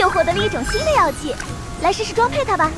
又获得了一种新的药剂，来试试装配它吧。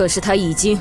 可是他已经……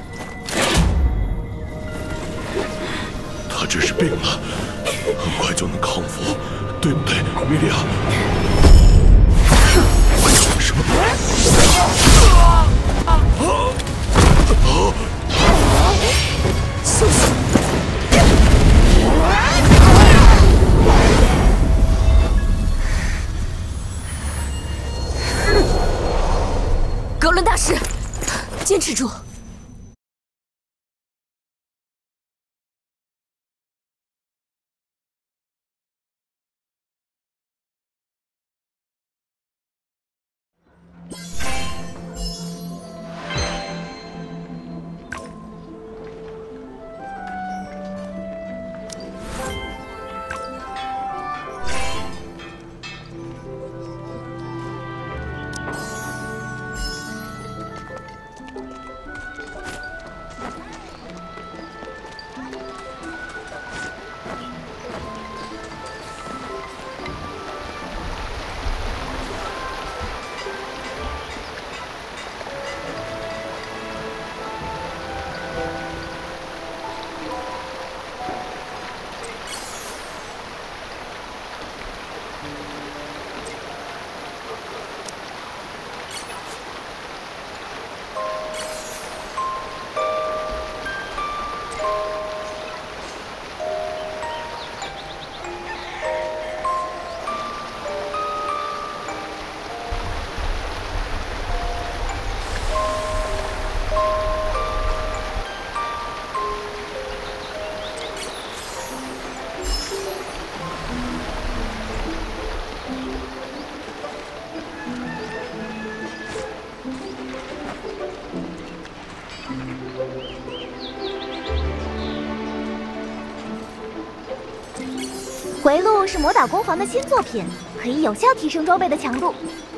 回路是魔导工坊的新作品，可以有效提升装备的强度。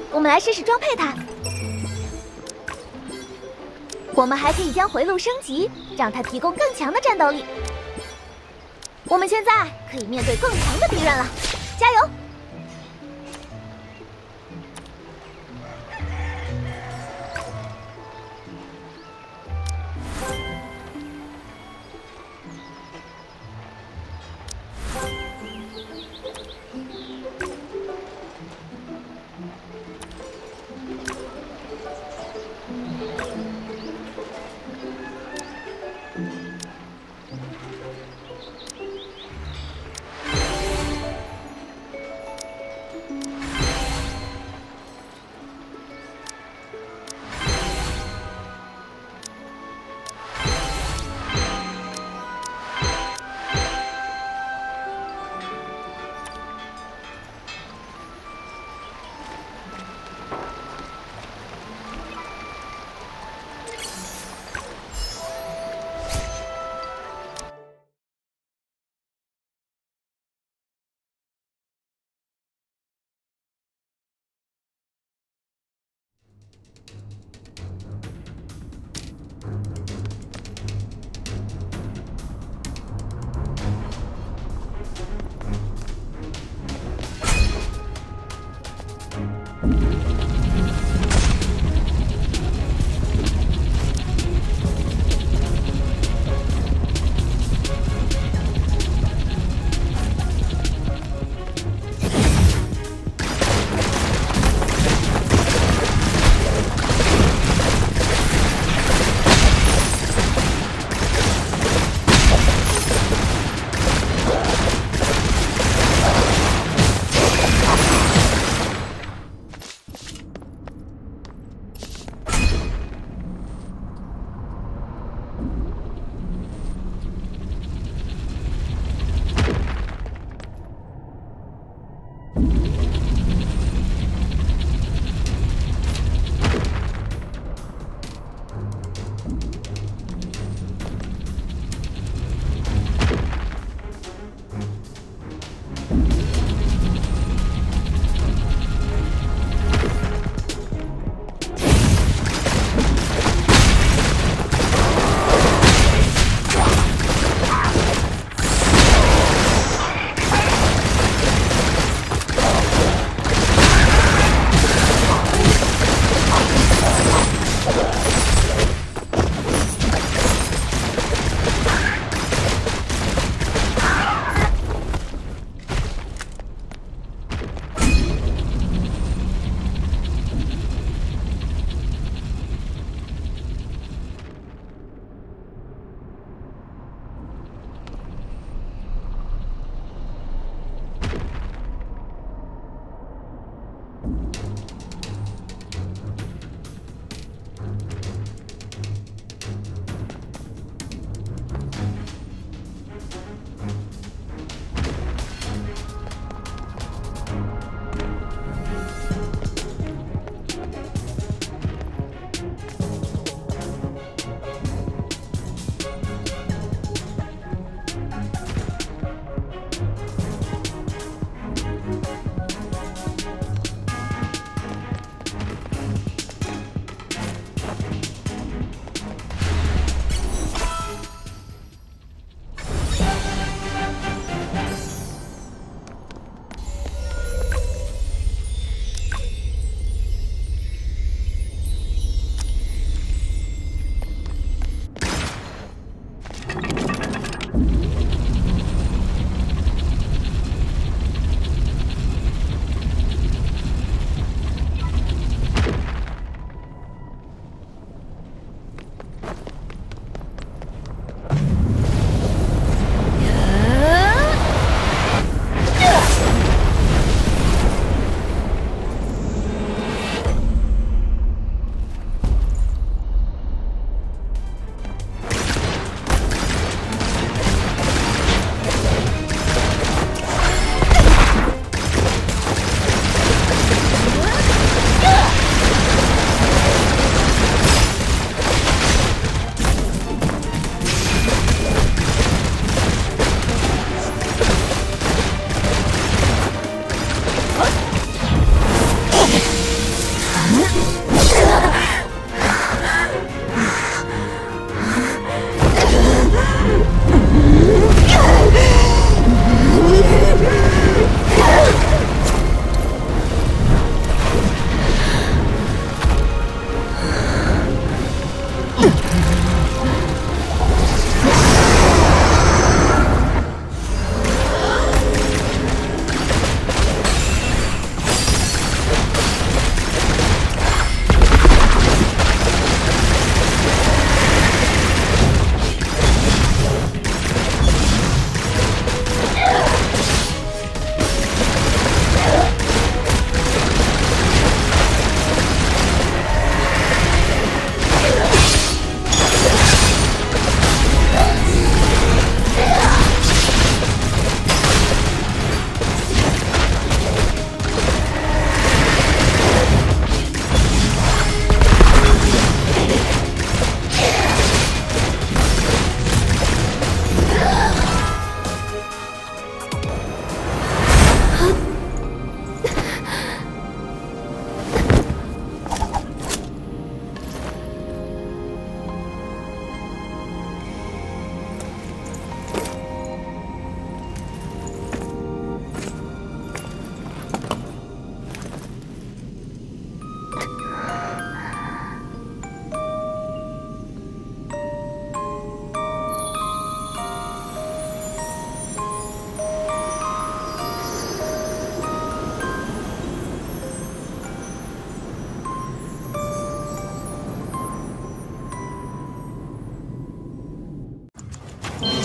我们来试试装配它。我们还可以将回路升级，让它提供更强的战斗力。我们现在可以面对更强的敌人了，加油！